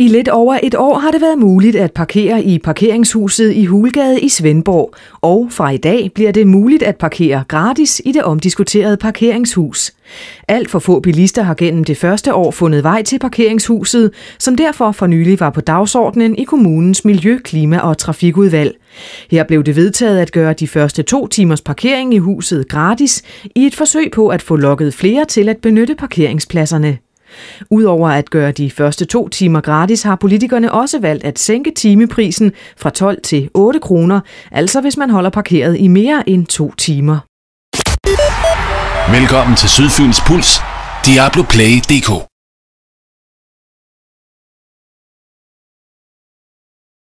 I lidt over et år har det været muligt at parkere i parkeringshuset i Hulgade i Svendborg, og fra i dag bliver det muligt at parkere gratis i det omdiskuterede parkeringshus. Alt for få bilister har gennem det første år fundet vej til parkeringshuset, som derfor for nylig var på dagsordenen i kommunens Miljø, Klima og Trafikudvalg. Her blev det vedtaget at gøre de første to timers parkering i huset gratis i et forsøg på at få lokket flere til at benytte parkeringspladserne. Udover at gøre de første to timer gratis, har politikerne også valgt at sænke timeprisen fra 12 til 8 kroner, altså hvis man holder parkeret i mere end to timer. Velkommen til Sydfyns Puls, Diablo Play DK.